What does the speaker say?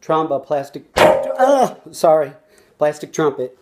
Tromba plastic. Uh, sorry, plastic trumpet.